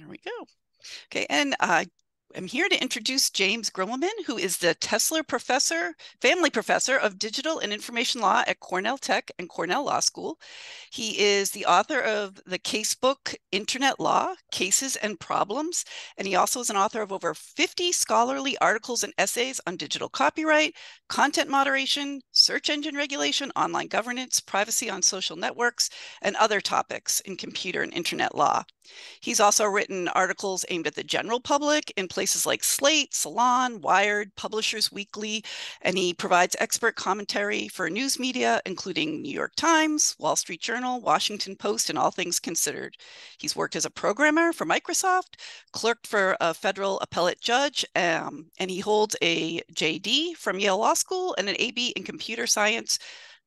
There we go. Okay, and uh, I'm here to introduce James Grimmelmann, who is the Tessler Professor, Family Professor of Digital and Information Law at Cornell Tech and Cornell Law School. He is the author of the casebook Internet Law, Cases and Problems, and he also is an author of over 50 scholarly articles and essays on digital copyright, content moderation, search engine regulation, online governance, privacy on social networks, and other topics in computer and internet law. He's also written articles aimed at the general public in places like Slate, Salon, Wired, Publishers Weekly, and he provides expert commentary for news media, including New York Times, Wall Street Journal, Washington Post, and All Things Considered. He's worked as a programmer for Microsoft, clerked for a federal appellate judge, um, and he holds a JD from Yale Law School and an AB in computer science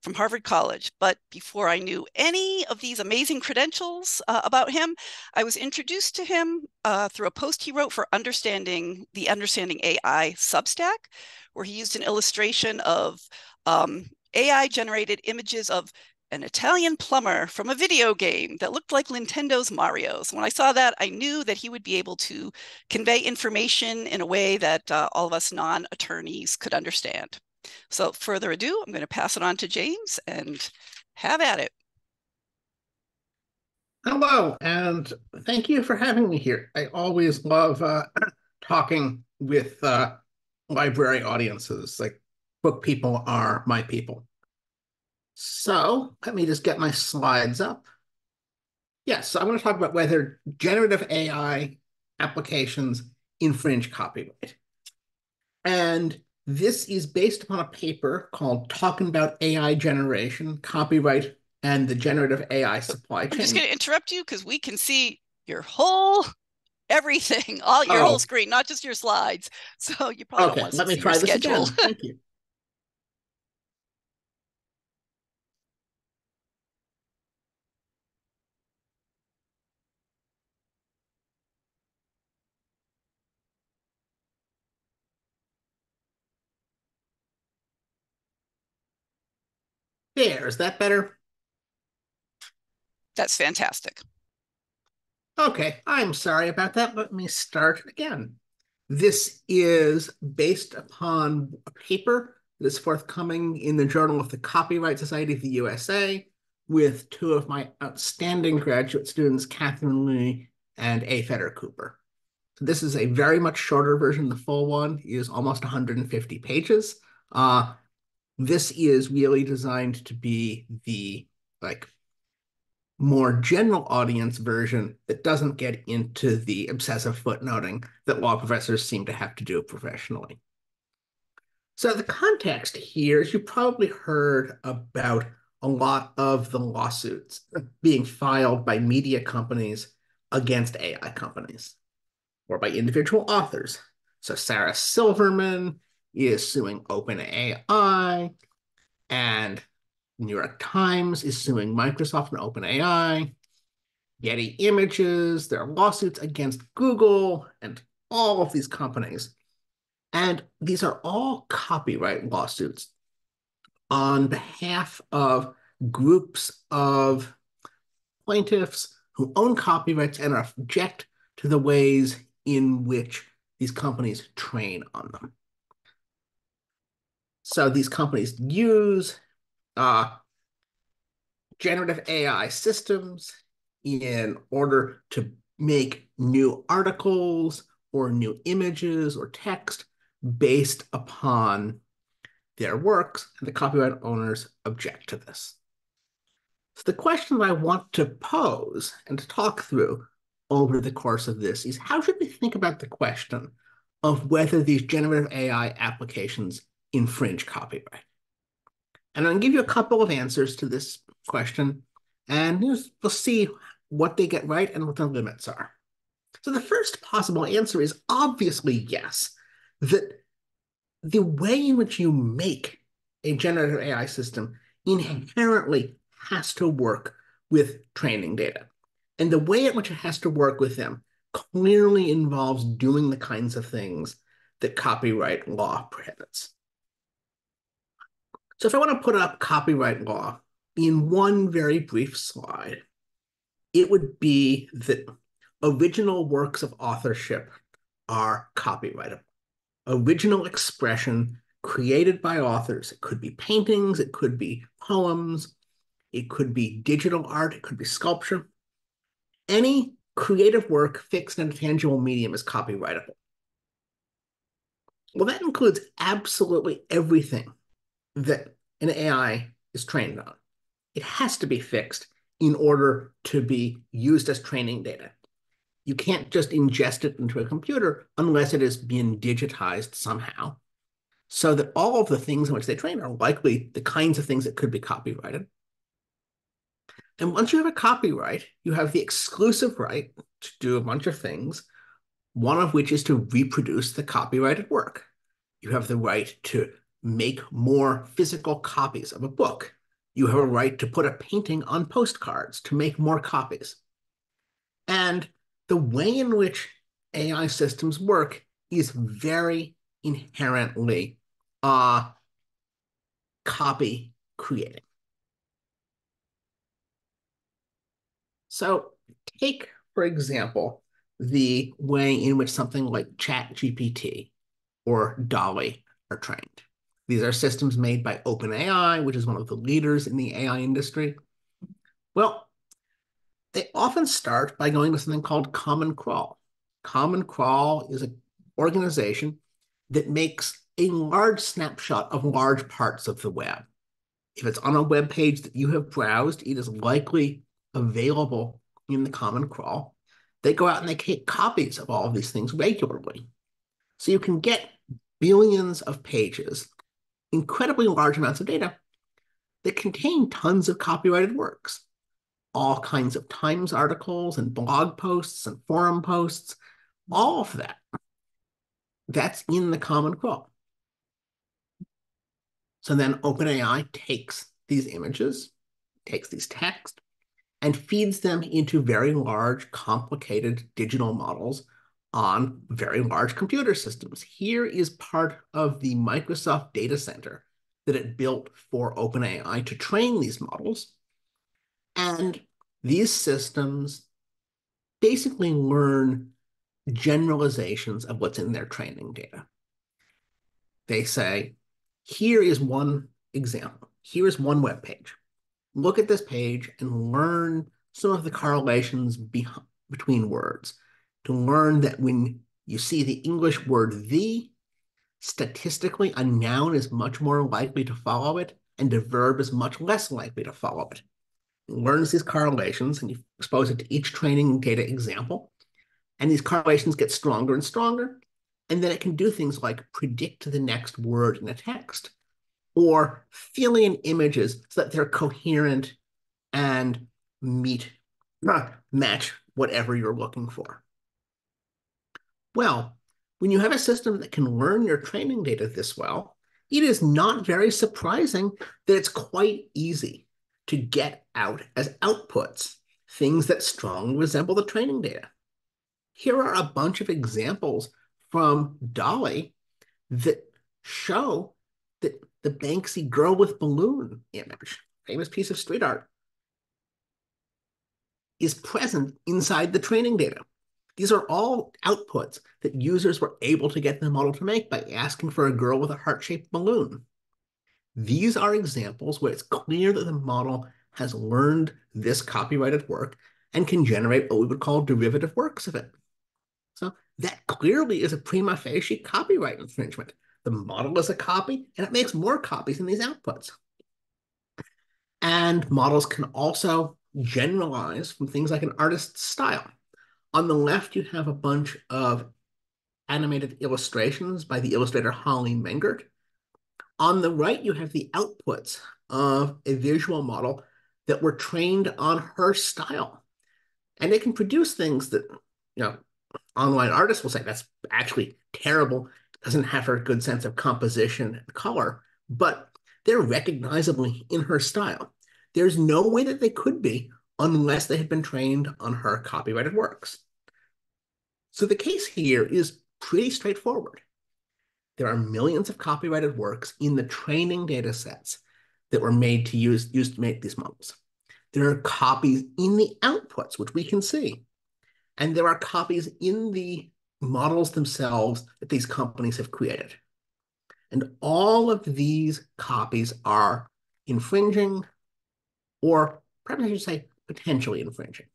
from Harvard College. But before I knew any of these amazing credentials uh, about him, I was introduced to him uh, through a post he wrote for Understanding the Understanding AI Substack, where he used an illustration of um, AI generated images of an Italian plumber from a video game that looked like Nintendo's Mario. So when I saw that, I knew that he would be able to convey information in a way that uh, all of us non attorneys could understand. So further ado, I'm going to pass it on to James and have at it. Hello, and thank you for having me here. I always love uh, talking with uh, library audiences. Like, book people are my people. So let me just get my slides up. Yes, I'm going to talk about whether generative AI applications infringe copyright. And this is based upon a paper called Talking About AI Generation, Copyright, and the Generative AI Supply Chain. I'm just going to interrupt you because we can see your whole everything, all your oh. whole screen, not just your slides. So you probably okay, don't want to let me try this schedule. again. Thank you. There, is that better? That's fantastic. Okay, I'm sorry about that. Let me start again. This is based upon a paper that is forthcoming in the Journal of the Copyright Society of the USA with two of my outstanding graduate students, Katherine Lee and A. Feder Cooper. So this is a very much shorter version. The full one is almost 150 pages. Uh, this is really designed to be the like more general audience version that doesn't get into the obsessive footnoting that law professors seem to have to do professionally. So the context here is you probably heard about a lot of the lawsuits being filed by media companies against AI companies or by individual authors. So Sarah Silverman is suing OpenAI, and New York Times is suing Microsoft and OpenAI. Getty Images, there are lawsuits against Google and all of these companies. And these are all copyright lawsuits on behalf of groups of plaintiffs who own copyrights and are object to the ways in which these companies train on them. So these companies use uh, generative AI systems in order to make new articles or new images or text based upon their works, and the copyright owners object to this. So the question that I want to pose and to talk through over the course of this is how should we think about the question of whether these generative AI applications infringe copyright? And I'll give you a couple of answers to this question, and we'll see what they get right and what the limits are. So the first possible answer is obviously yes, that the way in which you make a generative AI system inherently has to work with training data. And the way in which it has to work with them clearly involves doing the kinds of things that copyright law prohibits. So if I want to put up copyright law in one very brief slide, it would be that original works of authorship are copyrightable. Original expression created by authors. It could be paintings, it could be poems, it could be digital art, it could be sculpture. Any creative work fixed in a tangible medium is copyrightable. Well, that includes absolutely everything that an AI is trained on. It has to be fixed in order to be used as training data. You can't just ingest it into a computer unless it is being digitized somehow. So that all of the things in which they train are likely the kinds of things that could be copyrighted. And once you have a copyright, you have the exclusive right to do a bunch of things, one of which is to reproduce the copyrighted work. You have the right to make more physical copies of a book. You have a right to put a painting on postcards to make more copies. And the way in which AI systems work is very inherently uh, copy creating. So take, for example, the way in which something like ChatGPT or DALL-E are trained. These are systems made by OpenAI, which is one of the leaders in the AI industry. Well, they often start by going to something called Common Crawl. Common Crawl is an organization that makes a large snapshot of large parts of the web. If it's on a web page that you have browsed, it is likely available in the Common Crawl. They go out and they take copies of all of these things regularly. So you can get billions of pages, incredibly large amounts of data that contain tons of copyrighted works all kinds of Times articles and blog posts and forum posts, all of that. That's in the Common Crawl. So then OpenAI takes these images, takes these text, and feeds them into very large, complicated digital models on very large computer systems. Here is part of the Microsoft data center that it built for OpenAI to train these models. And these systems basically learn generalizations of what's in their training data. They say, here is one example. Here is one web page. Look at this page and learn some of the correlations between words to learn that when you see the English word the, statistically, a noun is much more likely to follow it and a verb is much less likely to follow it learns these correlations and you expose it to each training data example. And these correlations get stronger and stronger. And then it can do things like predict the next word in a text or fill in images so that they're coherent and meet, uh, match whatever you're looking for. Well, when you have a system that can learn your training data this well, it is not very surprising that it's quite easy to get out as outputs, things that strongly resemble the training data. Here are a bunch of examples from DALL-E that show that the Banksy girl with balloon image, famous piece of street art, is present inside the training data. These are all outputs that users were able to get the model to make by asking for a girl with a heart-shaped balloon. These are examples where it's clear that the model has learned this copyrighted work and can generate what we would call derivative works of it. So that clearly is a prima facie copyright infringement. The model is a copy and it makes more copies in these outputs. And models can also generalize from things like an artist's style. On the left, you have a bunch of animated illustrations by the illustrator Hollie Mengert. On the right, you have the outputs of a visual model that were trained on her style. And it can produce things that, you know, online artists will say that's actually terrible, doesn't have her good sense of composition and color, but they're recognizably in her style. There's no way that they could be unless they had been trained on her copyrighted works. So the case here is pretty straightforward. There are millions of copyrighted works in the training data sets that were made to use used to make these models. There are copies in the outputs, which we can see. and there are copies in the models themselves that these companies have created. And all of these copies are infringing, or perhaps I should say potentially infringing.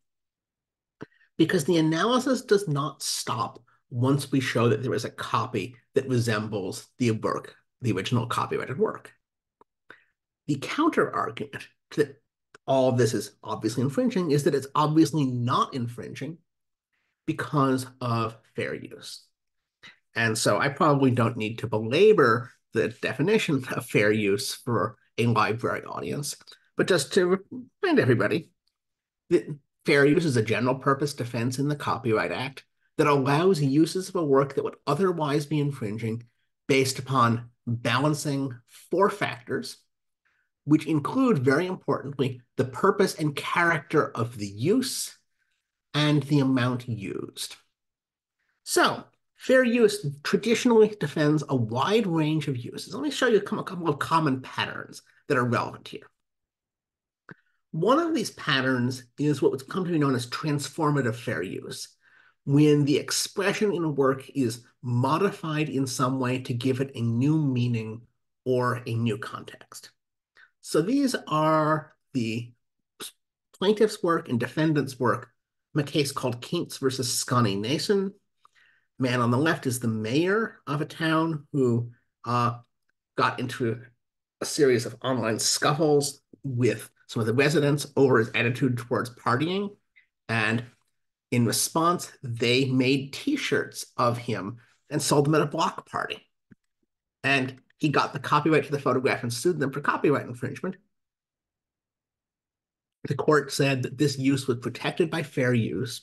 Because the analysis does not stop once we show that there is a copy that resembles the work, the original copyrighted work. The counter argument that all this is obviously infringing is that it's obviously not infringing because of fair use. And so I probably don't need to belabor the definition of fair use for a library audience, but just to remind everybody that fair use is a general purpose defense in the Copyright Act that allows uses of a work that would otherwise be infringing based upon balancing four factors, which include, very importantly, the purpose and character of the use and the amount used. So, fair use traditionally defends a wide range of uses. Let me show you a couple of common patterns that are relevant here. One of these patterns is what would come to be known as transformative fair use, when the expression in a work is modified in some way to give it a new meaning or a new context. So these are the plaintiff's work and defendant's work a case called Kienitz versus Sconnie Nation. Man on the left is the mayor of a town who uh, got into a series of online scuffles with some of the residents over his attitude towards partying. And in response, they made t-shirts of him and sold them at a block party. And he got the copyright to the photograph and sued them for copyright infringement the court said that this use was protected by fair use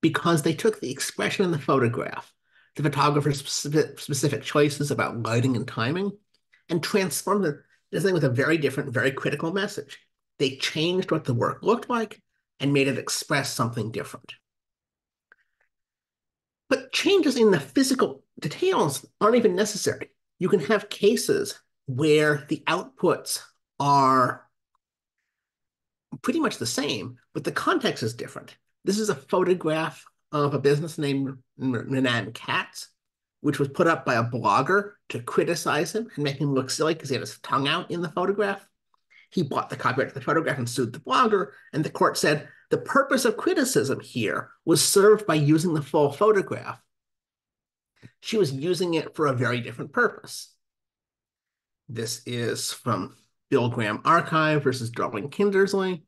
because they took the expression in the photograph, the photographer's specific, specific choices about lighting and timing, and transformed it into with a very different, very critical message. They changed what the work looked like and made it express something different. But changes in the physical details aren't even necessary. You can have cases where the outputs are pretty much the same, but the context is different. This is a photograph of a business named Raanan Katz, which was put up by a blogger to criticize him and make him look silly because he had his tongue out in the photograph. He bought the copyright to the photograph and sued the blogger, and the court said the purpose of criticism here was served by using the full photograph. She was using it for a very different purpose. This is from Bill Graham Archive versus Dorling Kindersley.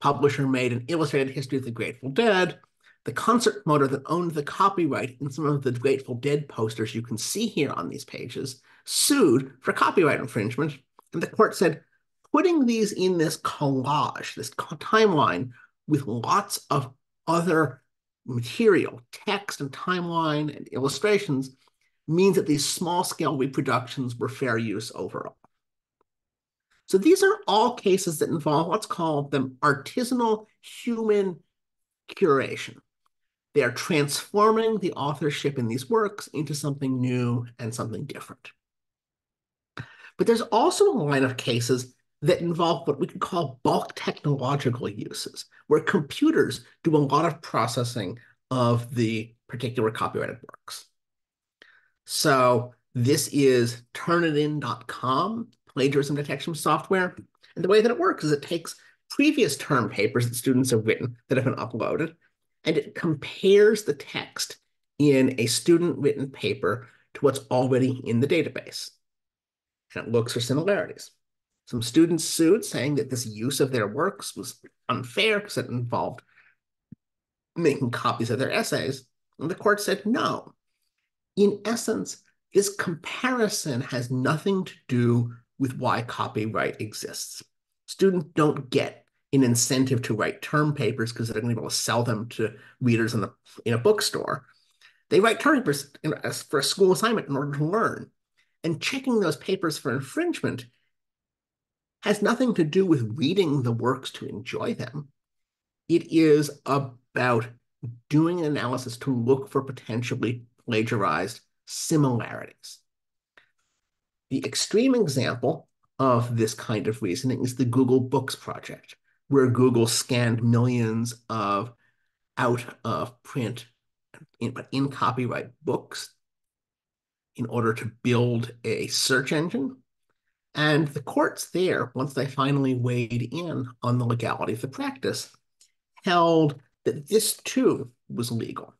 Publisher made an illustrated history of the Grateful Dead. The concert promoter that owned the copyright in some of the Grateful Dead posters you can see here on these pages sued for copyright infringement. And the court said, putting these in this collage, this timeline with lots of other material, text and timeline and illustrations, means that these small scale reproductions were fair use overall. So these are all cases that involve what's called the artisanal human curation. They are transforming the authorship in these works into something new and something different. But there's also a line of cases that involve what we could call bulk technological uses, where computers do a lot of processing of the particular copyrighted works. So this is turnitin.com plagiarism detection software. And the way that it works is it takes previous term papers that students have written that have been uploaded, and it compares the text in a student written paper to what's already in the database. And it looks for similarities. Some students sued saying that this use of their works was unfair because it involved making copies of their essays. And the court said no. In essence, this comparison has nothing to do with why copyright exists. Students don't get an incentive to write term papers because they're going to be able to sell them to readers in, the, in a bookstore. They write term papers in, for a school assignment in order to learn. And checking those papers for infringement has nothing to do with reading the works to enjoy them. It is about doing an analysis to look for potentially plagiarized similarities. The extreme example of this kind of reasoning is the Google Books project, where Google scanned millions of out of print, but in copyright books in order to build a search engine. And the courts there, once they finally weighed in on the legality of the practice, held that this too was legal.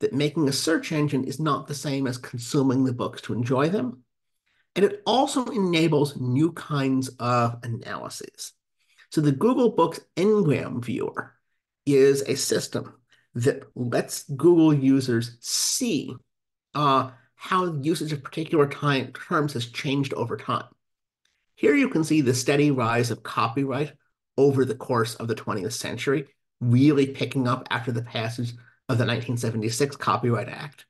That making a search engine is not the same as consuming the books to enjoy them. And it also enables new kinds of analyses. So the Google Books Ngram Viewer is a system that lets Google users see uh, how usage of particular time, terms has changed over time. Here you can see the steady rise of copyright over the course of the 20th century, really picking up after the passage of the 1976 Copyright Act.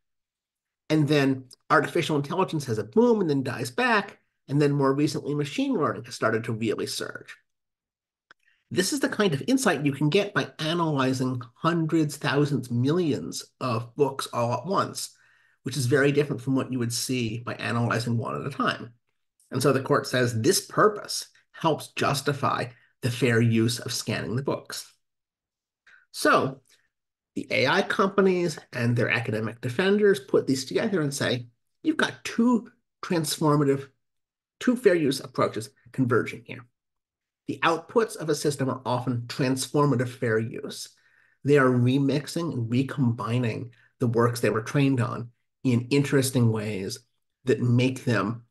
And then artificial intelligence has a boom and then dies back. And then more recently, machine learning has started to really surge. This is the kind of insight you can get by analyzing hundreds, thousands, millions of books all at once which is very different from what you would see by analyzing one at a time. And so the court says this purpose helps justify the fair use of scanning the books. So the AI companies and their academic defenders put these together and say, you've got two transformative, two fair use approaches converging here. The outputs of a system are often transformative fair use. They are remixing and recombining the works they were trained on in interesting ways that make them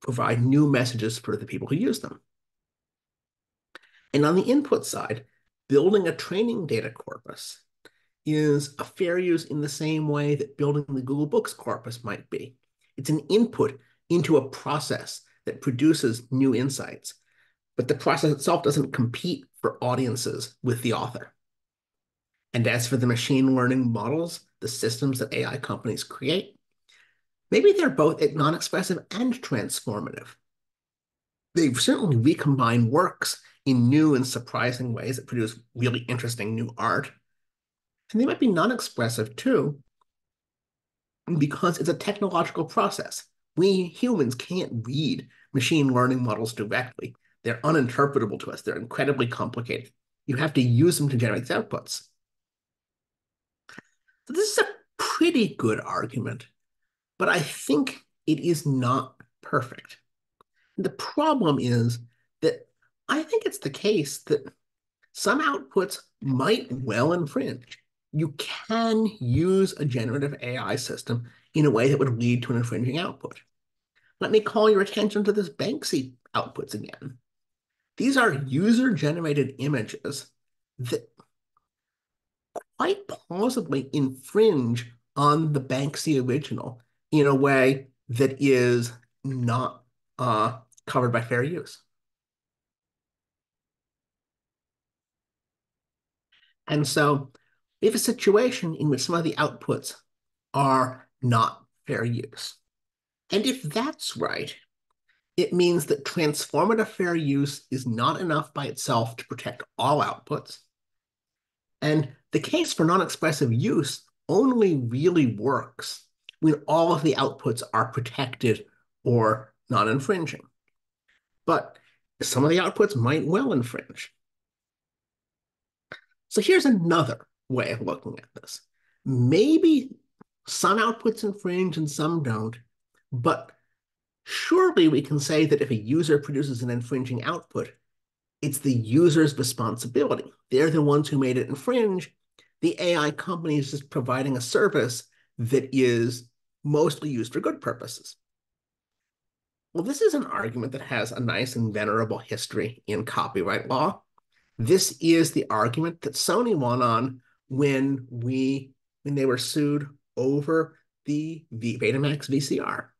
provide new messages for the people who use them. And on the input side, building a training data corpus is a fair use in the same way that building the Google Books corpus might be. It's an input into a process that produces new insights, but the process itself doesn't compete for audiences with the author. And as for the machine learning models, the systems that AI companies create, maybe they're both non-expressive and transformative. They certainly recombine works in new and surprising ways that produce really interesting new art. And they might be non-expressive too, because it's a technological process. We humans can't read machine learning models directly. They're uninterpretable to us. They're incredibly complicated. You have to use them to generate these outputs. So this is a pretty good argument, but I think it is not perfect. The problem is that I think it's the case that some outputs might well infringe. You can use a generative AI system in a way that would lead to an infringing output. Let me call your attention to this Banksy outputs again. These are user-generated images that quite plausibly infringe on the Banksy original in a way that is not uh, covered by fair use. And so we have a situation in which some of the outputs are not fair use. And if that's right, it means that transformative fair use is not enough by itself to protect all outputs. And the case for non-expressive use only really works when all of the outputs are protected or non-infringing. But some of the outputs might well infringe. So here's another way of looking at this. Maybe some outputs infringe and some don't, but surely we can say that if a user produces an infringing output, it's the user's responsibility. They're the ones who made it infringe, the AI company is just providing a service that is mostly used for good purposes. Well, this is an argument that has a nice and venerable history in copyright law. This is the argument that Sony won on when we when they were sued over the Betamax VCR.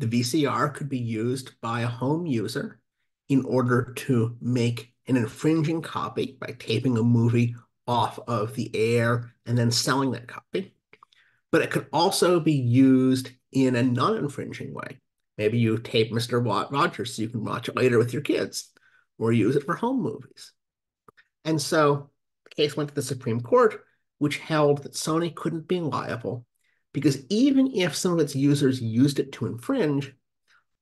The VCR could be used by a home user in order to make an infringing copy by taping a movie off of the air and then selling that copy. But it could also be used in a non-infringing way. Maybe you tape Mr. Watt Rogers so you can watch it later with your kids or use it for home movies. And so the case went to the Supreme Court, which held that Sony couldn't be liable because even if some of its users used it to infringe,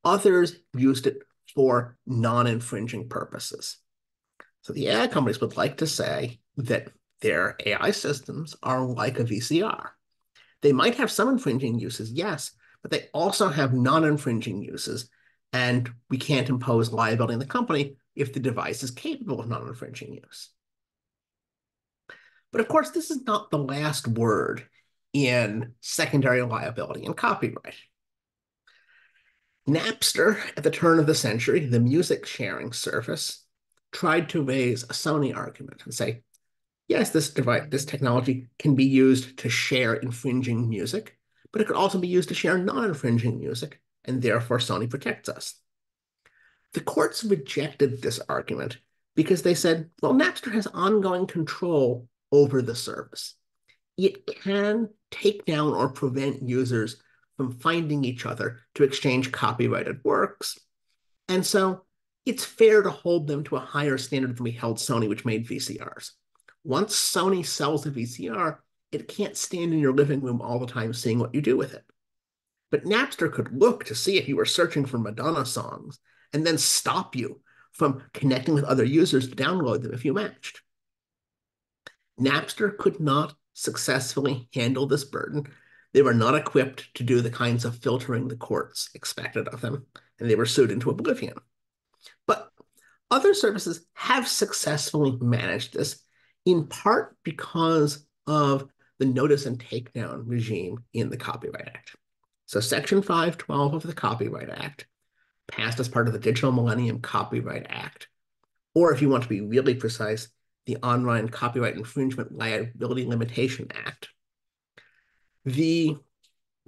others used it for non-infringing purposes. So the AI companies would like to say that their AI systems are like a VCR. They might have some infringing uses, yes, but they also have non-infringing uses, and we can't impose liability on the company if the device is capable of non-infringing use. But of course, this is not the last word in secondary liability and copyright. Napster, at the turn of the century, the music sharing service, tried to raise a Sony argument and say, yes, this device, this technology can be used to share infringing music, but it could also be used to share non-infringing music, and therefore Sony protects us. The courts rejected this argument because they said, well, Napster has ongoing control over the service. It can take down or prevent users from finding each other to exchange copyrighted works. And so it's fair to hold them to a higher standard than we held Sony, which made VCRs. Once Sony sells a VCR, it can't stand in your living room all the time seeing what you do with it. But Napster could look to see if you were searching for Madonna songs and then stop you from connecting with other users to download them if you matched. Napster could not successfully handle this burden. They were not equipped to do the kinds of filtering the courts expected of them, and they were sued into oblivion. But other services have successfully managed this, in part because of the notice and takedown regime in the Copyright Act. So Section 512 of the Copyright Act, passed as part of the Digital Millennium Copyright Act, or if you want to be really precise, the Online Copyright Infringement Liability Limitation Act, the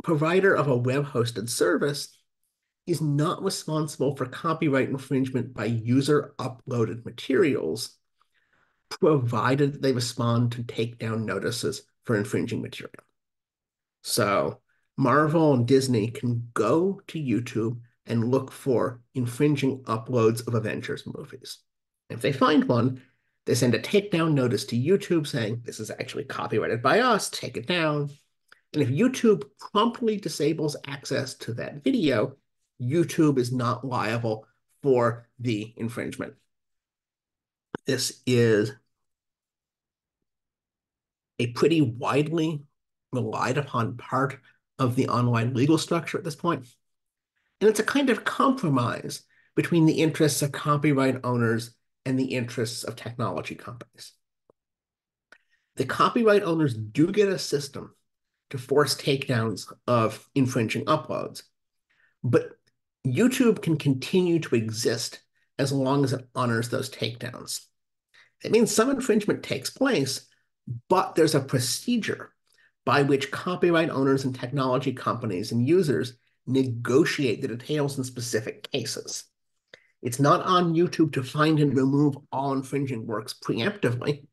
provider of a web-hosted service is not responsible for copyright infringement by user uploaded materials, provided they respond to takedown notices for infringing material. So Marvel and Disney can go to YouTube and look for infringing uploads of Avengers movies. If they find one, they send a takedown notice to YouTube saying, this is actually copyrighted by us, take it down. And if YouTube promptly disables access to that video, YouTube is not liable for the infringement. This is a pretty widely relied upon part of the online legal structure at this point. And it's a kind of compromise between the interests of copyright owners and the interests of technology companies. The copyright owners do get a system to force takedowns of infringing uploads, but YouTube can continue to exist as long as it honors those takedowns. It means some infringement takes place, but there's a procedure by which copyright owners and technology companies and users negotiate the details in specific cases. It's not on YouTube to find and remove all infringing works preemptively.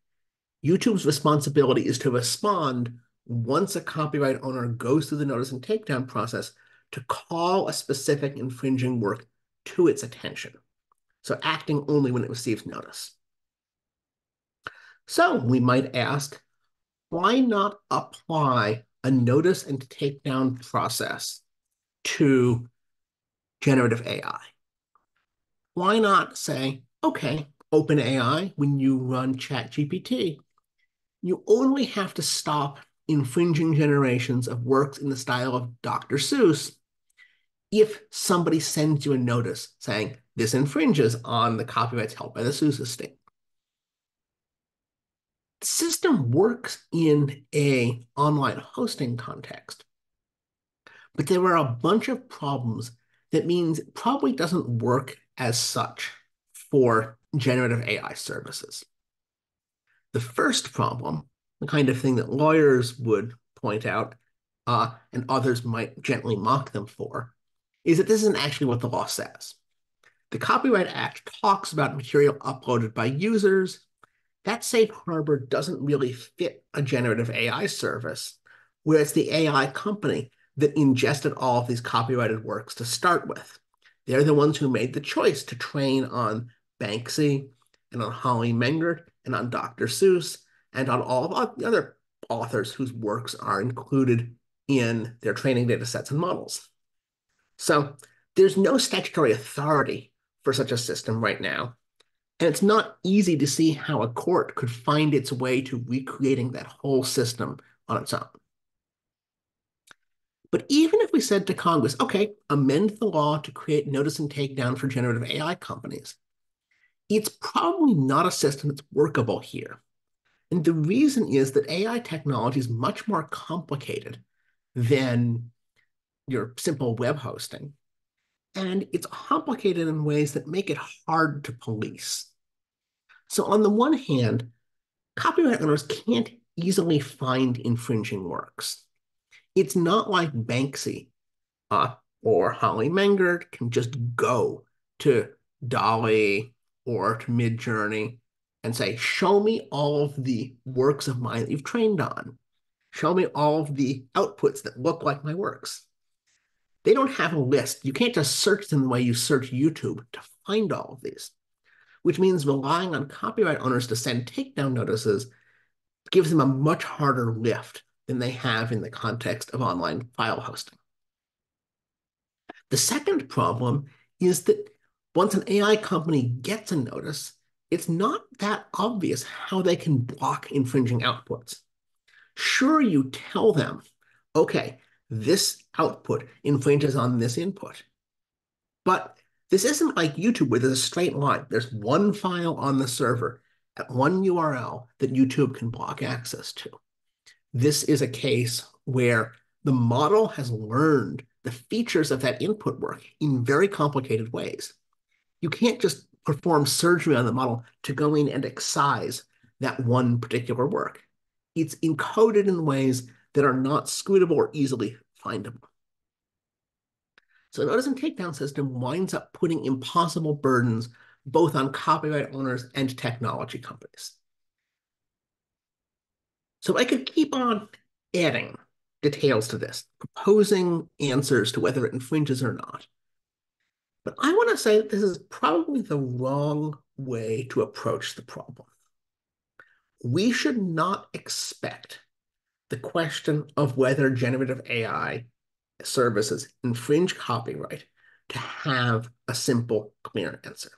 YouTube's responsibility is to respond once a copyright owner goes through the notice and takedown process to call a specific infringing work to its attention. So acting only when it receives notice. So we might ask, why not apply a notice and takedown process to generative AI? Why not say, okay, OpenAI, when you run ChatGPT, you only have to stop infringing generations of works in the style of Dr. Seuss if somebody sends you a notice saying this infringes on the copyrights held by the Seuss estate. The system works in a online hosting context, but there are a bunch of problems that means it probably doesn't work as such for generative AI services. The first problem, the kind of thing that lawyers would point out uh, and others might gently mock them for, is that this isn't actually what the law says. The Copyright Act talks about material uploaded by users. That safe harbor doesn't really fit a generative AI service, where it's the AI company that ingested all of these copyrighted works to start with. They're the ones who made the choice to train on Banksy and on Hollie Mengert and on Dr. Seuss and on all of the other authors whose works are included in their training data sets and models. So there's no statutory authority for such a system right now. And it's not easy to see how a court could find its way to recreating that whole system on its own. But even if we said to Congress, okay, amend the law to create notice and takedown for generative AI companies, it's probably not a system that's workable here. And the reason is that AI technology is much more complicated than your simple web hosting. And it's complicated in ways that make it hard to police. So on the one hand, copyright owners can't easily find infringing works. It's not like Banksy uh, or Hollie Mengert can just go to DALL-E or to Midjourney and say, show me all of the works of mine that you've trained on. Show me all of the outputs that look like my works. They don't have a list. You can't just search them the way you search YouTube to find all of these, which means relying on copyright owners to send takedown notices gives them a much harder lift than they have in the context of online file hosting. The second problem is that once an AI company gets a notice, it's not that obvious how they can block infringing outputs. Sure, you tell them, okay, this output infringes on this input. But this isn't like YouTube where there's a straight line. There's one file on the server at one URL that YouTube can block access to. This is a case where the model has learned the features of that input work in very complicated ways. You can't just perform surgery on the model to go in and excise that one particular work. It's encoded in ways that are not scrutable or easily findable. So notice and takedown system winds up putting impossible burdens both on copyright owners and technology companies. So I could keep on adding details to this, proposing answers to whether it infringes or not. But I want to say this is probably the wrong way to approach the problem. We should not expect the question of whether generative AI services infringe copyright to have a simple, clear answer.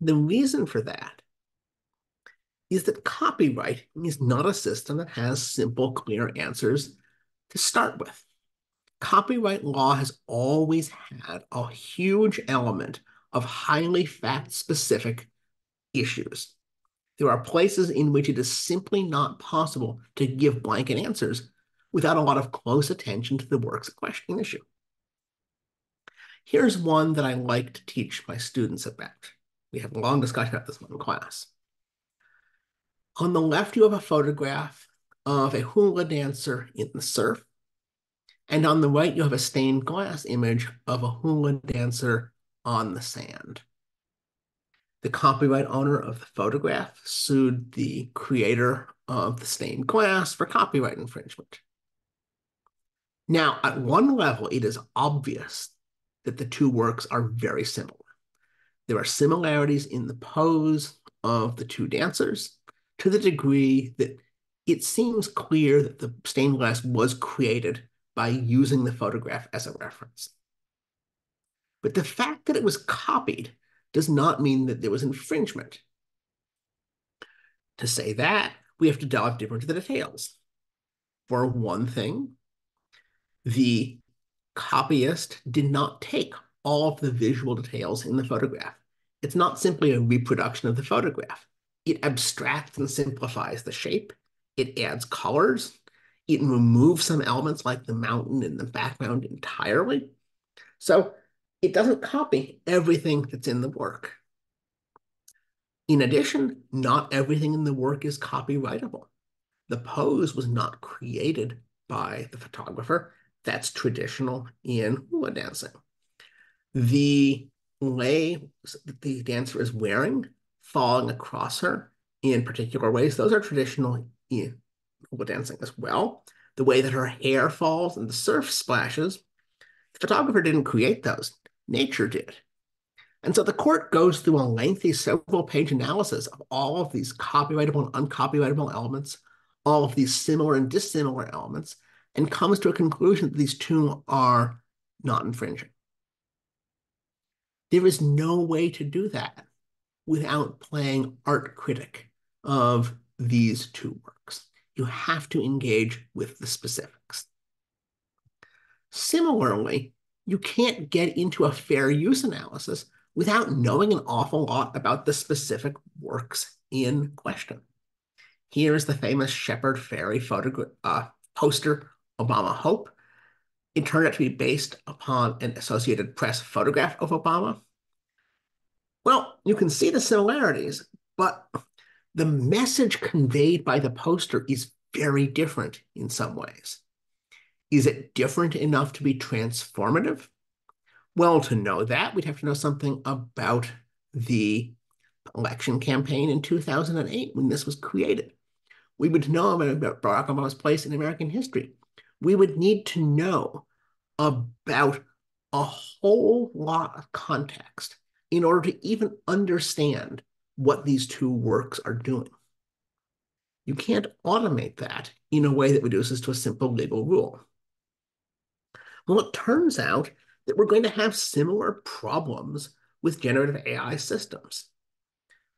The reason for that is that copyright is not a system that has simple, clear answers to start with copyright law has always had a huge element of highly fact-specific issues. There are places in which it is simply not possible to give blanket answers without a lot of close attention to the work's questioning issue. Here's one that I like to teach my students about. We have a long discussion about this one in class. On the left, you have a photograph of a hula dancer in the surf. And on the right, you have a stained glass image of a hula dancer on the sand. The copyright owner of the photograph sued the creator of the stained glass for copyright infringement. Now, at one level, it is obvious that the two works are very similar. There are similarities in the pose of the two dancers to the degree that it seems clear that the stained glass was created by using the photograph as a reference. But the fact that it was copied does not mean that there was infringement. To say that, we have to delve deeper into the details. For one thing, the copyist did not take all of the visual details in the photograph. It's not simply a reproduction of the photograph. It abstracts and simplifies the shape. It adds colors it removes some elements like the mountain in the background entirely. So it doesn't copy everything that's in the work. In addition, not everything in the work is copyrightable. The pose was not created by the photographer. That's traditional in hula dancing. The that the dancer is wearing, falling across her in particular ways, those are traditional in dancing as well. The way that her hair falls and the surf splashes, the photographer didn't create those. Nature did. And so the court goes through a lengthy several page analysis of all of these copyrightable and uncopyrightable elements, all of these similar and dissimilar elements, and comes to a conclusion that these two are not infringing. There is no way to do that without playing art critic of these two works. You have to engage with the specifics. Similarly, you can't get into a fair use analysis without knowing an awful lot about the specific works in question. Here is the famous Shepard Fairey uh, poster, Obama Hope. It turned out to be based upon an Associated Press photograph of Obama. Well, you can see the similarities, but the message conveyed by the poster is very different in some ways. Is it different enough to be transformative? Well, to know that, we'd have to know something about the election campaign in 2008 when this was created. We would know about Barack Obama's place in American history. We would need to know about a whole lot of context in order to even understand what these two works are doing. You can't automate that in a way that reduces to a simple legal rule. Well, it turns out that we're going to have similar problems with generative AI systems.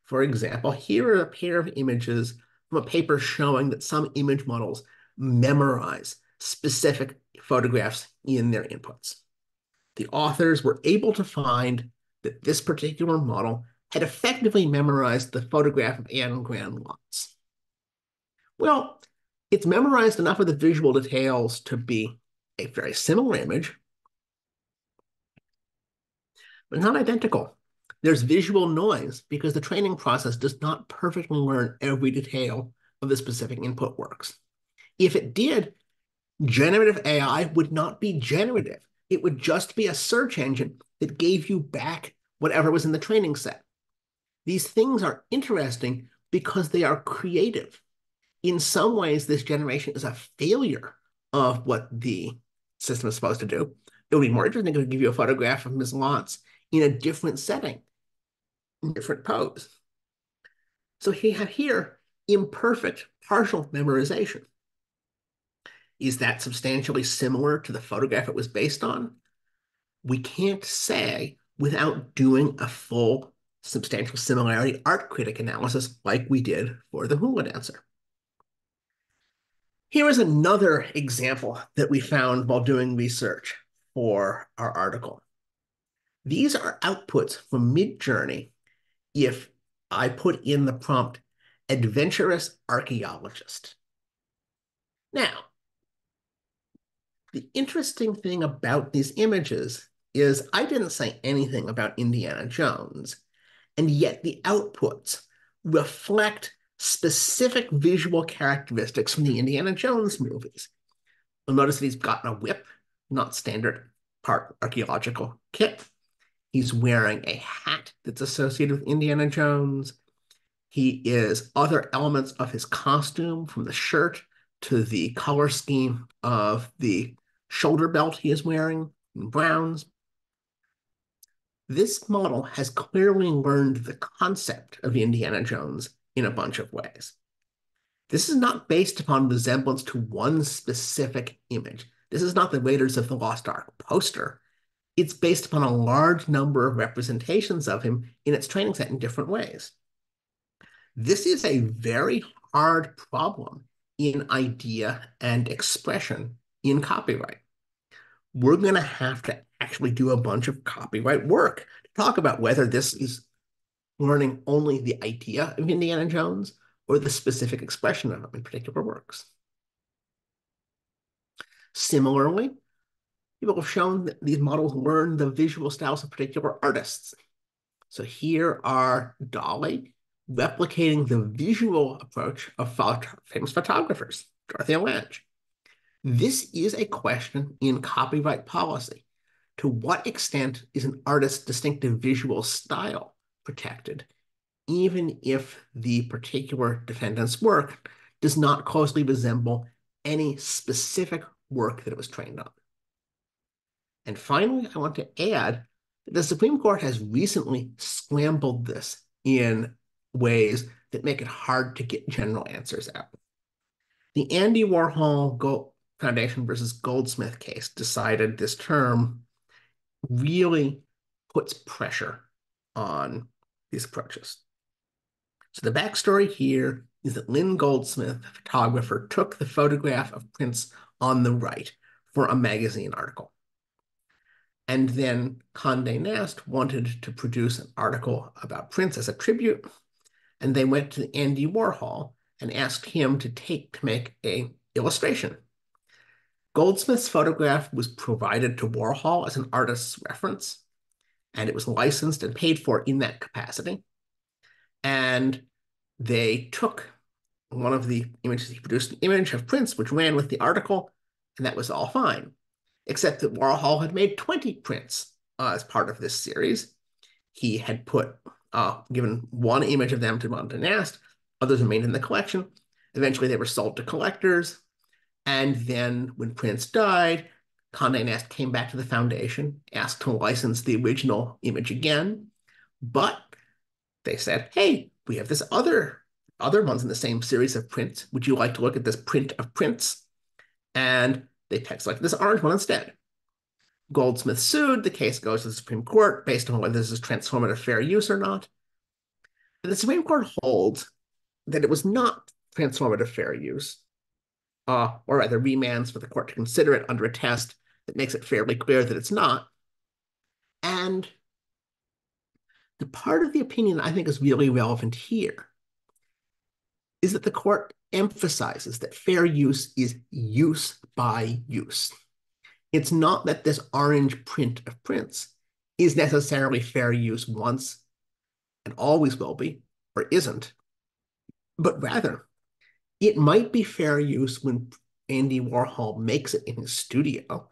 For example, here are a pair of images from a paper showing that some image models memorize specific photographs in their inputs. The authors were able to find that this particular model had effectively memorized the photograph of Anne Graham Lotz. Well, it's memorized enough of the visual details to be a very similar image, but not identical. There's visual noise because the training process does not perfectly learn every detail of the specific input works. If it did, generative AI would not be generative. It would just be a search engine that gave you back whatever was in the training set. These things are interesting because they are creative. In some ways, this generation is a failure of what the system is supposed to do. It would be more interesting to give you a photograph of Ms. Lotz in a different setting, different pose. So you have here imperfect partial memorization. Is that substantially similar to the photograph it was based on? We can't say without doing a full substantial similarity art critic analysis like we did for the hula dancer. Here is another example that we found while doing research for our article. These are outputs from Midjourney if I put in the prompt adventurous archaeologist. Now, the interesting thing about these images is I didn't say anything about Indiana Jones, and yet the outputs reflect specific visual characteristics from the Indiana Jones movies. You'll notice that he's got a whip, not standard part archaeological kit. He's wearing a hat that's associated with Indiana Jones. He is other elements of his costume, from the shirt to the color scheme of the shoulder belt he is wearing in browns. This model has clearly learned the concept of Indiana Jones in a bunch of ways. This is not based upon resemblance to one specific image. This is not the Raiders of the Lost Ark poster it's based upon a large number of representations of him in its training set in different ways. This is a very hard problem in idea and expression in copyright. We're going to have to actually do a bunch of copyright work to talk about whether this is learning only the idea of Indiana Jones or the specific expression of it in particular works. Similarly, people have shown that these models learn the visual styles of particular artists. So here are DALL-E replicating the visual approach of famous photographers, Dorothy Lange. This is a question in copyright policy. To what extent is an artist's distinctive visual style protected, even if the particular defendant's work does not closely resemble any specific work that it was trained on? And finally, I want to add that the Supreme Court has recently scrambled this in ways that make it hard to get general answers out. The Andy Warhol Foundation versus Goldsmith case decided this term really puts pressure on these approaches. So the backstory here is that Lynn Goldsmith, the photographer, took the photograph of Prince on the right for a magazine article. And then Condé Nast wanted to produce an article about Prince as a tribute. And they went to Andy Warhol and asked him to take to make a illustration. Goldsmith's photograph was provided to Warhol as an artist's reference, and it was licensed and paid for in that capacity. And they took one of the images, he produced an image of Prince which ran with the article, and that was all fine, except that Warhol had made 20 prints uh, as part of this series. He had put, uh, given one image of them to Condé Nast, others remained in the collection. Eventually, they were sold to collectors. And then when Prince died, Condé Nast came back to the foundation, asked to license the original image again, but they said, hey, we have this other other ones in the same series of prints. Would you like to look at this print of Prince? And they selected this orange one instead. Goldsmith sued. The case goes to the Supreme Court based on whether this is transformative fair use or not. And the Supreme Court holds that it was not transformative fair use, uh, or rather remands for the court to consider it under a test that makes it fairly clear that it's not. And the part of the opinion that I think is really relevant here is that the court emphasizes that fair use is use by use. It's not that this orange print of Prince is necessarily fair use once and always will be, or isn't, but rather it might be fair use when Andy Warhol makes it in his studio.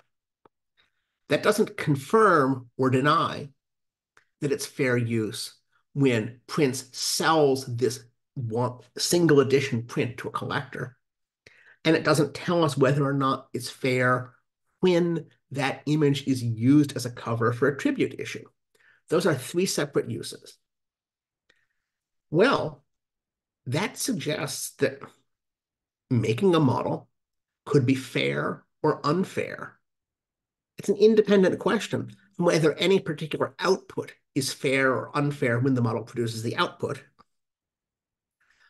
That doesn't confirm or deny that it's fair use when Prince sells this one single edition print to a collector. And it doesn't tell us whether or not it's fair when that image is used as a cover for a tribute issue. Those are three separate uses. Well, that suggests that making a model could be fair or unfair. It's an independent question whether any particular output is fair or unfair when the model produces the output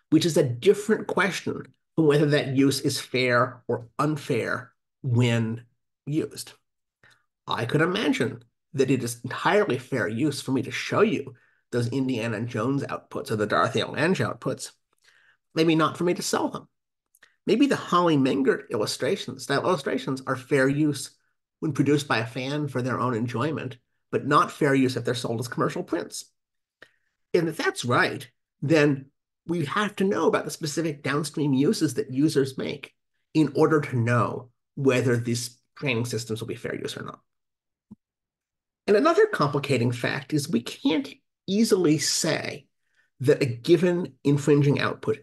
which is a different question from whether that use is fair or unfair when used. I could imagine that it is entirely fair use for me to show you those Indiana Jones outputs or the Dorothy Lange outputs, maybe not for me to sell them. Maybe the Hollie Mengert illustrations, style illustrations, are fair use when produced by a fan for their own enjoyment, but not fair use if they're sold as commercial prints. And if that's right, then we have to know about the specific downstream uses that users make in order to know whether these training systems will be fair use or not. And another complicating fact is we can't easily say that a given infringing output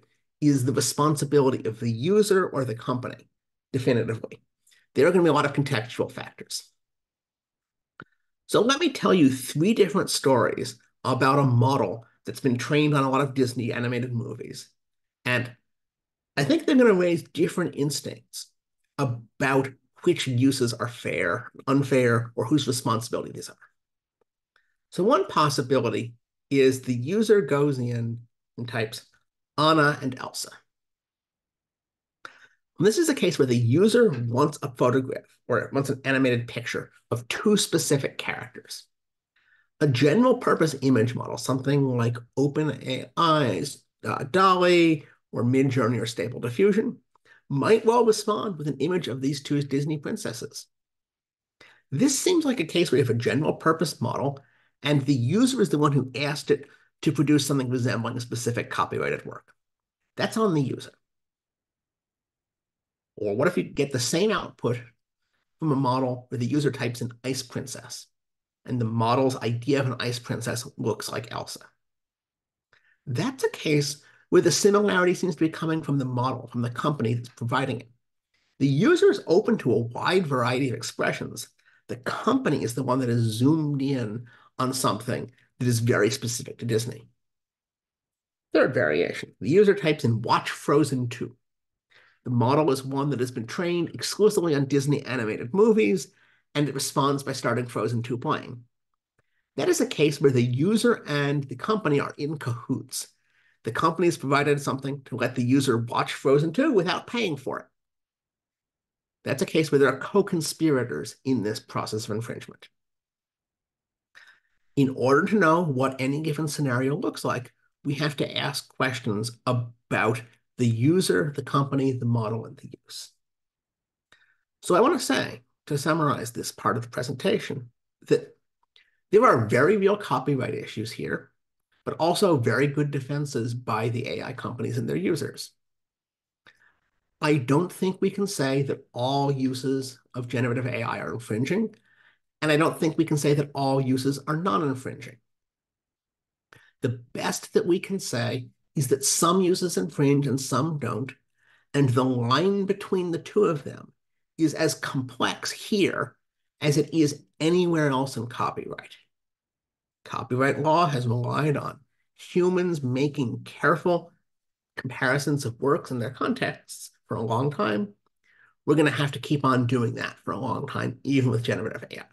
is the responsibility of the user or the company definitively. There are going to be a lot of contextual factors. So let me tell you three different stories about a model that's been trained on a lot of Disney animated movies. And I think they're going to raise different instincts about which uses are fair, unfair, or whose responsibility these are. So one possibility is the user goes in and types Anna and Elsa. And this is a case where the user wants a photograph or wants an animated picture of two specific characters a general purpose image model, something like OpenAI's uh, or Midjourney or Stable Diffusion, might well respond with an image of these two Disney princesses. This seems like a case where you have a general purpose model, and the user is the one who asked it to produce something resembling a specific copyrighted work. That's on the user. Or what if you get the same output from a model where the user types in ice princess? and the model's idea of an ice princess looks like Elsa. That's a case where the similarity seems to be coming from the model, from the company that's providing it. The user is open to a wide variety of expressions. The company is the one that is zoomed in on something that is very specific to Disney. Third variation, the user types in watch Frozen 2. The model is one that has been trained exclusively on Disney animated movies and it responds by starting Frozen 2 playing. That is a case where the user and the company are in cahoots. The company has provided something to let the user watch Frozen 2 without paying for it. That's a case where there are co-conspirators in this process of infringement. In order to know what any given scenario looks like, we have to ask questions about the user, the company, the model, and the use. So I want to say, to summarize this part of the presentation, that there are very real copyright issues here, but also very good defenses by the AI companies and their users. I don't think we can say that all uses of generative AI are infringing, and I don't think we can say that all uses are non-infringing. The best that we can say is that some uses infringe and some don't, and the line between the two of them is as complex here as it is anywhere else in copyright. Copyright law has relied on humans making careful comparisons of works and their contexts for a long time. We're going to have to keep on doing that for a long time, even with generative AI.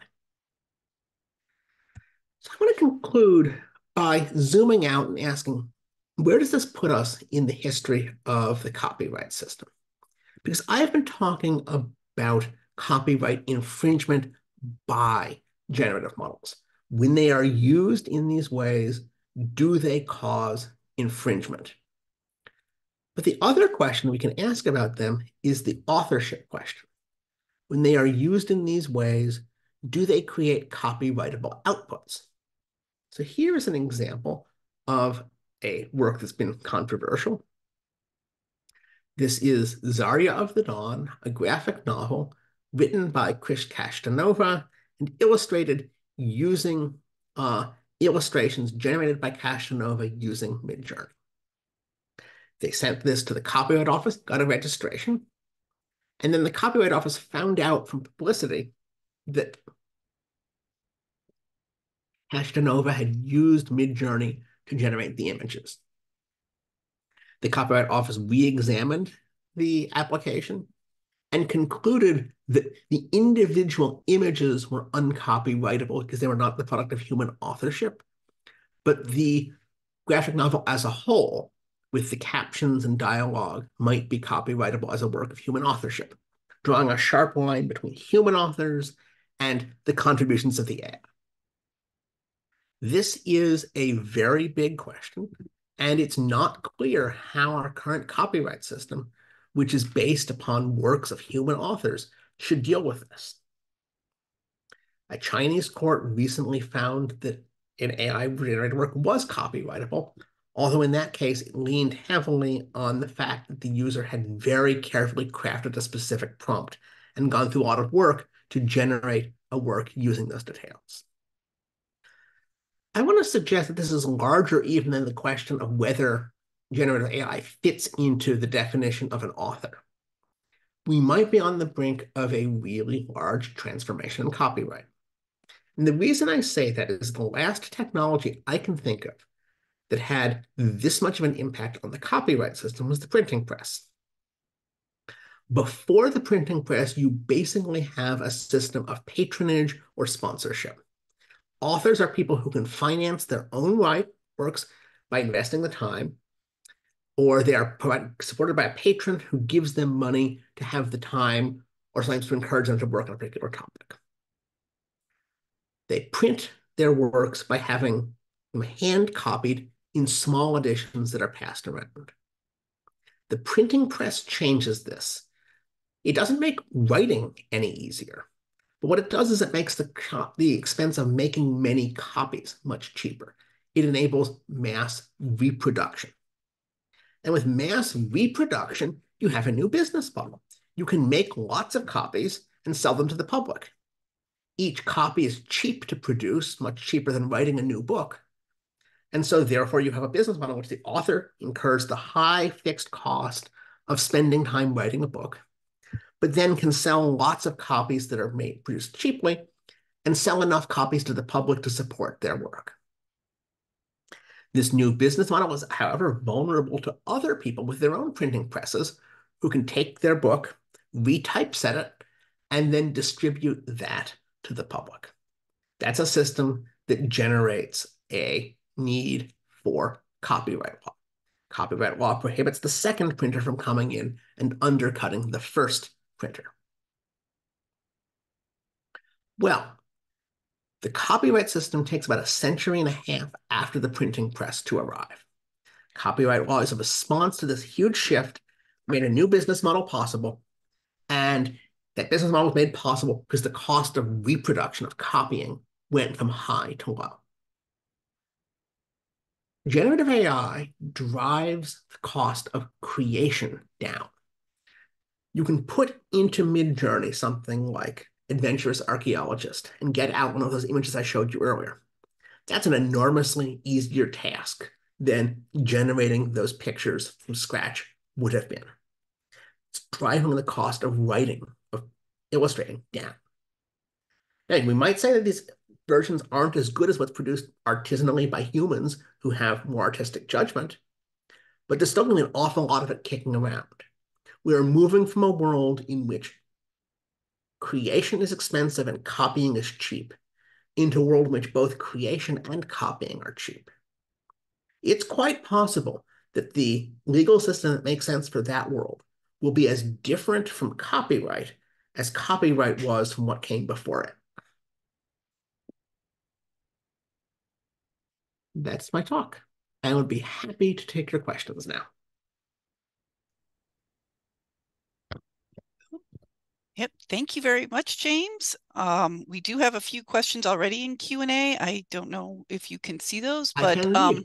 So I want to conclude by zooming out and asking, where does this put us in the history of the copyright system? Because I have been talking about copyright infringement by generative models. When they are used in these ways, do they cause infringement? But the other question we can ask about them is the authorship question. When they are used in these ways, do they create copyrightable outputs? So here is an example of a work that's been controversial. This is Zarya of the Dawn, a graphic novel written by Kris Kashtanova and illustrated using uh, illustrations generated by Kashtanova using Midjourney. They sent this to the Copyright Office, got a registration, and then the Copyright Office found out from publicity that Kashtanova had used Midjourney to generate the images. The Copyright Office re-examined the application and concluded that the individual images were uncopyrightable because they were not the product of human authorship, but the graphic novel as a whole, with the captions and dialogue, might be copyrightable as a work of human authorship, drawing a sharp line between human authors and the contributions of the AI. This is a very big question, and it's not clear how our current copyright system which is based upon works of human authors, should deal with this. A Chinese court recently found that an AI-generated work was copyrightable, although in that case, it leaned heavily on the fact that the user had very carefully crafted a specific prompt and gone through a lot of work to generate a work using those details. I want to suggest that this is larger even than the question of whether generative AI fits into the definition of an author. We might be on the brink of a really large transformation in copyright. And the reason I say that is the last technology I can think of that had this much of an impact on the copyright system was the printing press. Before the printing press, you basically have a system of patronage or sponsorship. Authors are people who can finance their own works by investing the time or they are supported by a patron who gives them money to have the time or sometimes to encourage them to work on a particular topic. They print their works by having them hand copied in small editions that are passed around. The printing press changes this. It doesn't make writing any easier, but what it does is it makes the, the expense of making many copies much cheaper. It enables mass reproduction. And with mass reproduction, you have a new business model. You can make lots of copies and sell them to the public. Each copy is cheap to produce, much cheaper than writing a new book. And so therefore you have a business model in which the author incurs the high fixed cost of spending time writing a book, but then can sell lots of copies that are made produced cheaply and sell enough copies to the public to support their work. This new business model is, however, vulnerable to other people with their own printing presses who can take their book, retypeset it, and then distribute that to the public. That's a system that generates a need for copyright law. Copyright law prohibits the second printer from coming in and undercutting the first printer. Well, the copyright system takes about a century and a half after the printing press to arrive. Copyright law is a response to this huge shift, made a new business model possible, and that business model was made possible because the cost of reproduction, of copying, went from high to low. Generative AI drives the cost of creation down. You can put into Midjourney something like adventurous archaeologist and get out one of those images I showed you earlier. That's an enormously easier task than generating those pictures from scratch would have been. It's driving the cost of writing, of illustrating down. And we might say that these versions aren't as good as what's produced artisanally by humans who have more artistic judgment, but there's still going to be an awful lot of it kicking around. We are moving from a world in which creation is expensive and copying is cheap into a world in which both creation and copying are cheap. It's quite possible that the legal system that makes sense for that world will be as different from copyright as copyright was from what came before it. That's my talk. I would be happy to take your questions now. Yep. Thank you very much, James. Um, we do have a few questions already in Q&A. I don't know if you can see those, but um,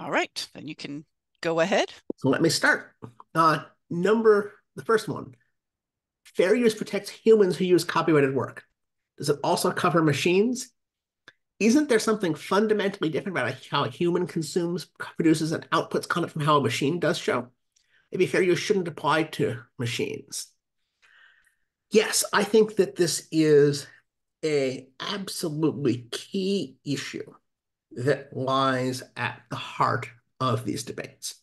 all right, then you can go ahead. So let me start. Uh, number, the first one, fair use protects humans who use copyrighted work. Does it also cover machines? Isn't there something fundamentally different about how a human consumes, produces, and outputs content from how a machine does show? Maybe fair use shouldn't apply to machines yes, I think that this is a absolutely key issue that lies at the heart of these debates.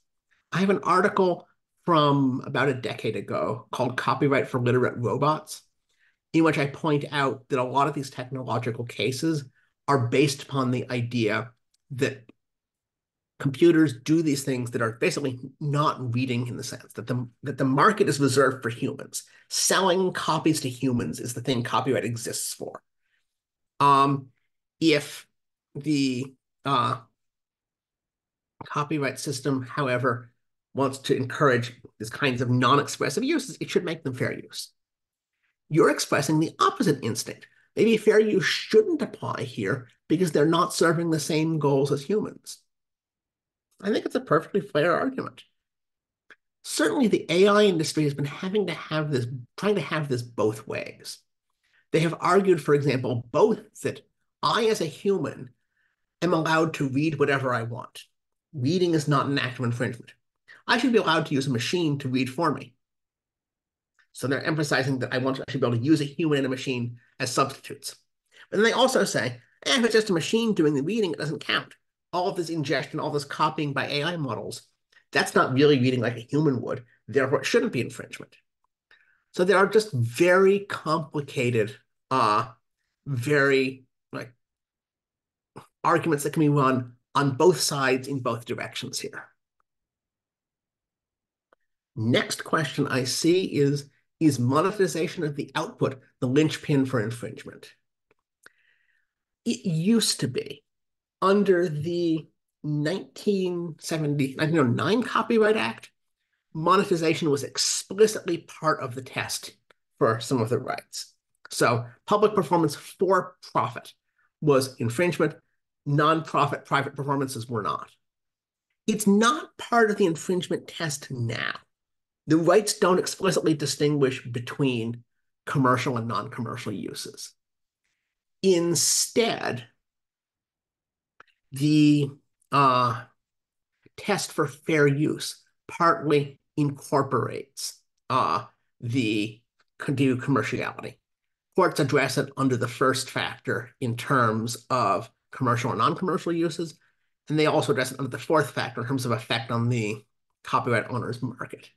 I have an article from about a decade ago called Copyright for Literate Robots, in which I point out that a lot of these technological cases are based upon the idea that computers do these things that are basically not reading in the sense that the that the market is reserved for humans. Selling copies to humans is the thing copyright exists for. Um, if the uh, copyright system, however, wants to encourage these kinds of non-expressive uses, it should make them fair use. You're expressing the opposite instinct. Maybe fair use shouldn't apply here because they're not serving the same goals as humans. I think it's a perfectly fair argument. Certainly, the AI industry has been having to have this, trying to have this both ways. They have argued, for example, both that I, as a human, am allowed to read whatever I want. Reading is not an act of infringement. I should be allowed to use a machine to read for me. So they're emphasizing that I want to, should be able to use a human and a machine as substitutes. But then they also say, eh, if it's just a machine doing the reading, it doesn't count all of this ingestion, all this copying by AI models, that's not really reading like a human would. Therefore, it shouldn't be infringement. So there are just very complicated, uh, very like arguments that can be run on both sides in both directions here. Next question I see is, is monetization of the output the linchpin for infringement? It used to be under the 1970, 1909 Copyright Act, monetization was explicitly part of the test for some of the rights. So public performance for profit was infringement, non-profit private performances were not. It's not part of the infringement test now. The rights don't explicitly distinguish between commercial and non-commercial uses. Instead, the uh, test for fair use partly incorporates uh, the continued commerciality. Courts address it under the first factor in terms of commercial and non-commercial uses, and they also address it under the fourth factor in terms of effect on the copyright owner's market.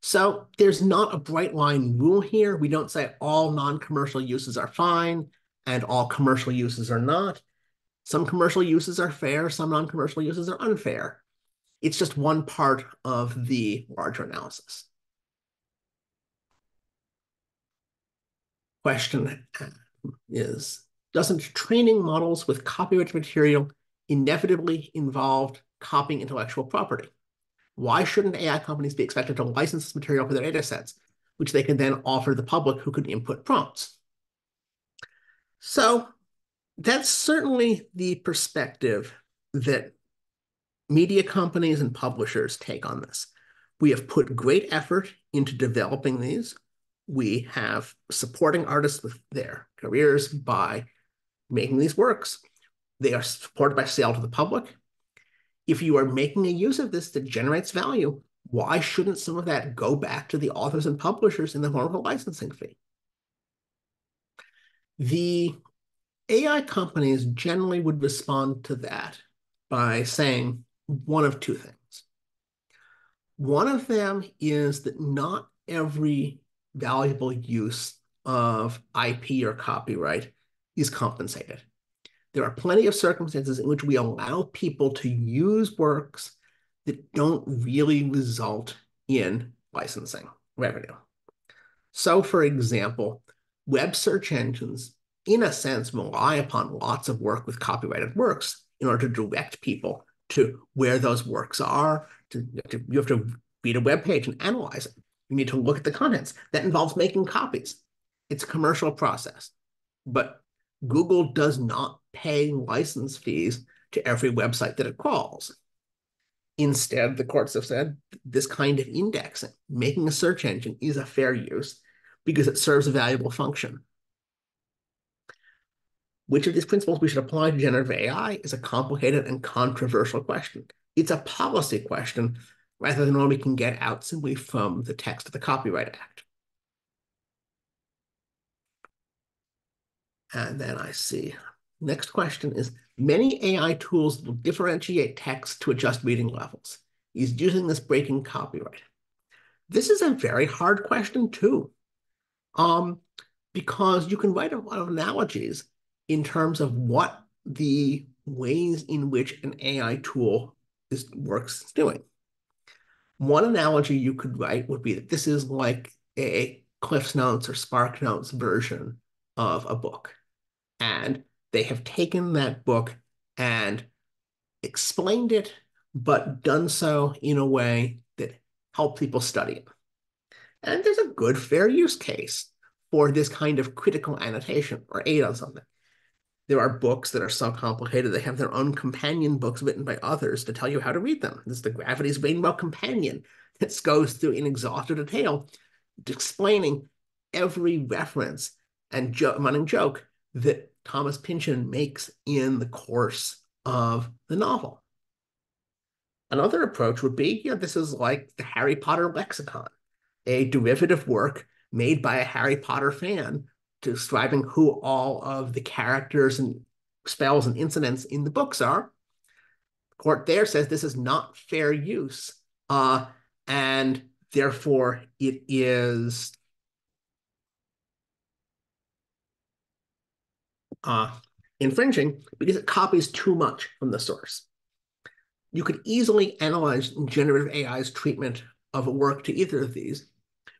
So there's not a bright line rule here. We don't say all non-commercial uses are fine and all commercial uses are not. Some commercial uses are fair, some non-commercial uses are unfair. It's just one part of the larger analysis. Question is, doesn't training models with copyrighted material inevitably involve copying intellectual property? Why shouldn't AI companies be expected to license this material for their data sets, which they can then offer the public who can input prompts? So that's certainly the perspective that media companies and publishers take on this. We have put great effort into developing these. We have supporting artists with their careers by making these works. They are supported by sale to the public. If you are making a use of this that generates value, why shouldn't some of that go back to the authors and publishers in the form of a licensing fee? The AI companies generally would respond to that by saying one of two things. One of them is that not every valuable use of IP or copyright is compensated. There are plenty of circumstances in which we allow people to use works that don't really result in licensing revenue. So, for example, web search engines, in a sense, rely upon lots of work with copyrighted works in order to direct people to where those works are. To, to, you have to read a web page and analyze it. You need to look at the contents. That involves making copies. It's a commercial process. But Google does not pay license fees to every website that it crawls. Instead, the courts have said this kind of indexing, making a search engine, is a fair use because it serves a valuable function. Which of these principles we should apply to generative AI is a complicated and controversial question. It's a policy question rather than one we can get out simply from the text of the Copyright Act. And then I see, next question is, many AI tools will differentiate text to adjust reading levels. Is using this breaking copyright? This is a very hard question too, um, because you can write a lot of analogies in terms of what the ways in which an AI tool is works is doing. One analogy you could write would be that this is like a Cliffs Notes or Spark Notes version of a book. And they have taken that book and explained it, but done so in a way that helped people study it. And there's a good fair use case for this kind of critical annotation or aid on something. There are books that are so complicated, they have their own companion books written by others to tell you how to read them. This is the Gravity's Rainbow Companion that goes through in exhaustive detail, explaining every reference and jo- running joke that Thomas Pynchon makes in the course of the novel. Another approach would be, you know, this is like the Harry Potter lexicon, a derivative work made by a Harry Potter fan describing who all of the characters and spells and incidents in the books are. The court there says this is not fair use, uh, and therefore it is uh, infringing because it copies too much from the source. You could easily analyze generative AI's treatment of a work to either of these.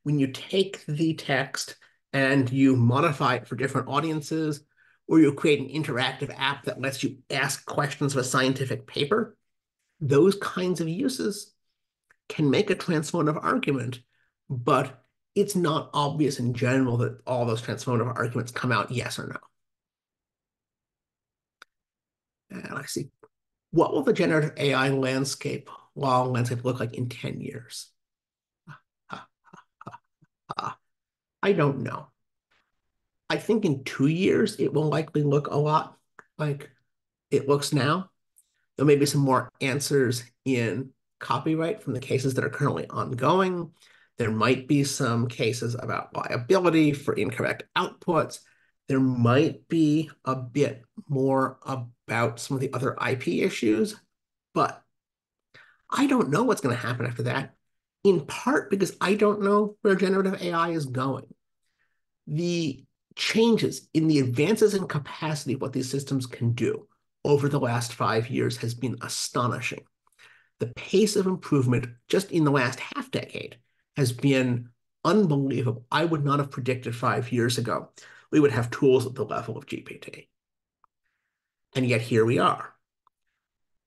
When you take the text and you modify it for different audiences, or you create an interactive app that lets you ask questions of a scientific paper, those kinds of uses can make a transformative argument, but it's not obvious in general that all those transformative arguments come out yes or no. And I see, what will the generative AI landscape, long landscape look like in 10 years? Uh, I don't know. I think in two years, it will likely look a lot like it looks now. There may be some more answers in copyright from the cases that are currently ongoing. There might be some cases about liability for incorrect outputs. There might be a bit more about some of the other IP issues, but I don't know what's going to happen after that, in part because I don't know where generative AI is going. The changes in the advances in capacity of what these systems can do over the last five years has been astonishing. The pace of improvement just in the last half decade has been unbelievable. I would not have predicted five years ago we would have tools at the level of GPT. And yet here we are.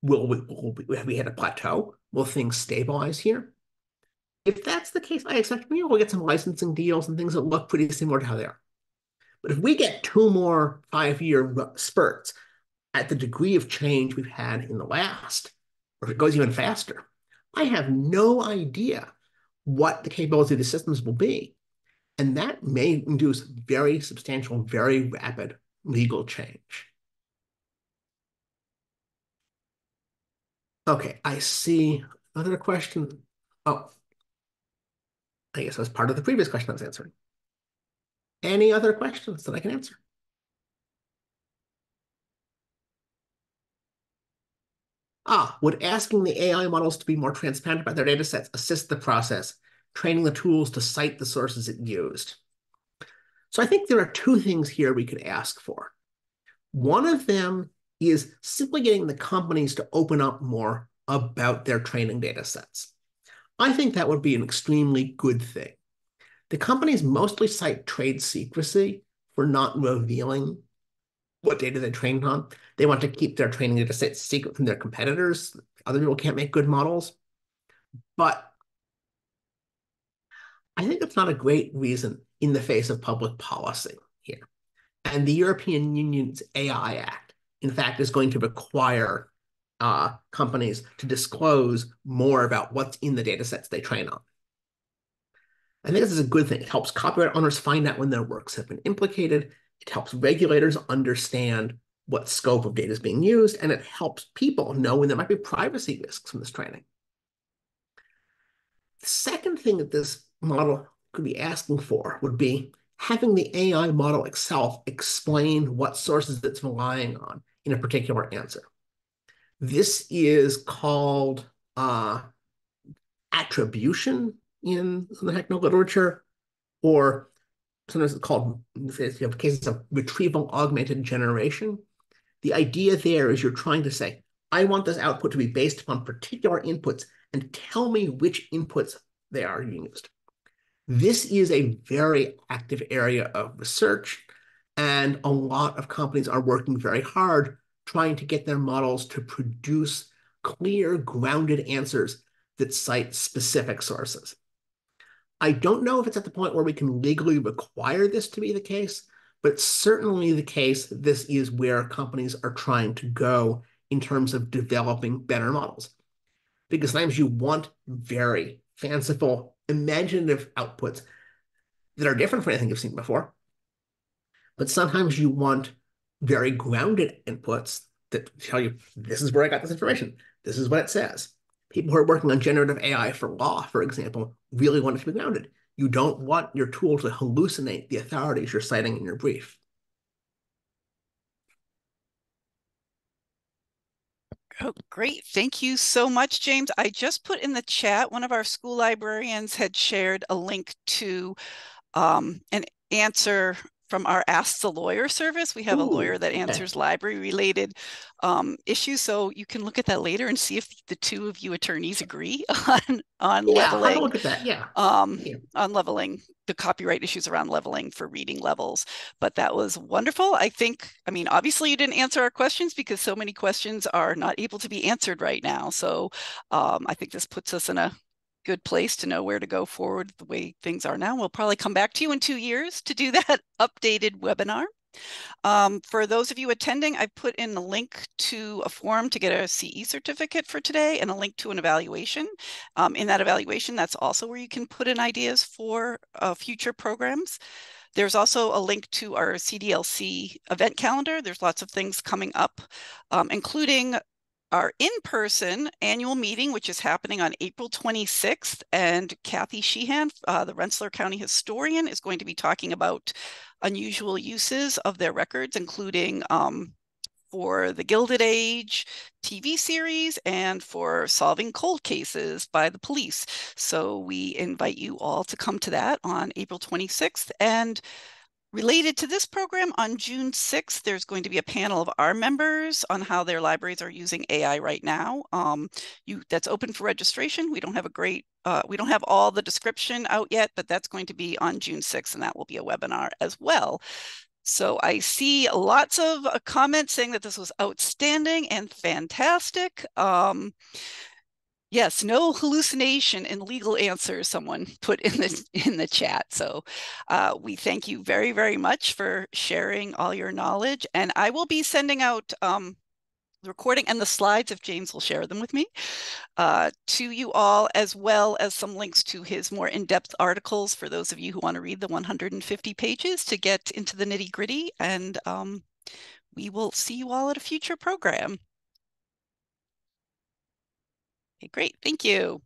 Will we, will we have we hit a plateau? Will things stabilize here? If that's the case, I expect we'll get some licensing deals and things that look pretty similar to how they are. But if we get two more five-year spurts at the degree of change we've had in the last, or if it goes even faster, I have no idea what the capability of the systems will be. And that may induce very substantial, very rapid legal change. Okay, I see another question. Oh, I guess that's part of the previous question I was answering. Any other questions that I can answer? Ah, would asking the AI models to be more transparent about their data sets assist the process, training the tools to cite the sources it used? So I think there are two things here we could ask for. One of them is simply getting the companies to open up more about their training data sets. I think that would be an extremely good thing. The companies mostly cite trade secrecy for not revealing what data they trained on. They want to keep their training data sets secret from their competitors. Other people can't make good models. But I think it's not a great reason in the face of public policy here. And the European Union's AI Act, in fact, is going to require uh, companies to disclose more about what's in the data sets they train on. I think this is a good thing. It helps copyright owners find out when their works have been implicated. It helps regulators understand what scope of data is being used, and it helps people know when there might be privacy risks from this training. The second thing that this model could be asking for would be having the AI model itself explain what sources it's relying on in a particular answer. This is called uh, attribution in the technical literature, or sometimes it's called, you have cases of retrieval augmented generation. The idea there is you're trying to say, I want this output to be based upon particular inputs and tell me which inputs they are used. This is a very active area of research, and a lot of companies are working very hard trying to get their models to produce clear, grounded answers that cite specific sources. I don't know if it's at the point where we can legally require this to be the case, but certainly the case this is where companies are trying to go in terms of developing better models. Because sometimes you want very fanciful, imaginative outputs that are different from anything you've seen before. But sometimes you want very grounded inputs that tell you this is where I got this information. This is what it says. People who are working on generative AI for law, for example, really want it to be grounded. You don't want your tool to hallucinate the authorities you're citing in your brief. Oh, great. Thank you so much, James. I just put in the chat, one of our school librarians had shared a link to um, an answer from our Ask the Lawyer service. We have Ooh, a lawyer that answers okay. library related um, issues. So you can look at that later and see if the two of you attorneys agree on on yeah, leveling. look at that. Yeah. Um, yeah. On leveling the copyright issues around leveling for reading levels. But that was wonderful. I think, I mean, obviously you didn't answer our questions because so many questions are not able to be answered right now. So um, I think this puts us in a good place to know where to go forward the way things are now. We'll probably come back to you in two years to do that updated webinar. Um, for those of you attending, I put in a link to a form to get a CE certificate for today and a link to an evaluation. Um, in that evaluation, that's also where you can put in ideas for uh, future programs. There's also a link to our CDLC event calendar. There's lots of things coming up, um, including our in-person annual meeting, which is happening on April 26th. And Kathy Sheehan, uh, the Rensselaer County historian, is going to be talking about unusual uses of their records, including um, for the Gilded Age TV series and for solving cold cases by the police. So we invite you all to come to that on April 26th. And Related to this program, on June 6th, there's going to be a panel of our members on how their libraries are using AI right now. Um, you That's open for registration. We don't have a great, uh, we don't have all the description out yet, but that's going to be on June 6th, and that will be a webinar as well. So I see lots of uh, comments saying that this was outstanding and fantastic. Um, Yes, no hallucination in legal answers, someone put in the in the chat. So uh, we thank you very, very much for sharing all your knowledge. And I will be sending out um, the recording and the slides, if James will share them with me, uh, to you all, as well as some links to his more in-depth articles for those of you who want to read the 150 pages to get into the nitty gritty. And um, we will see you all at a future program. Okay, great. Thank you.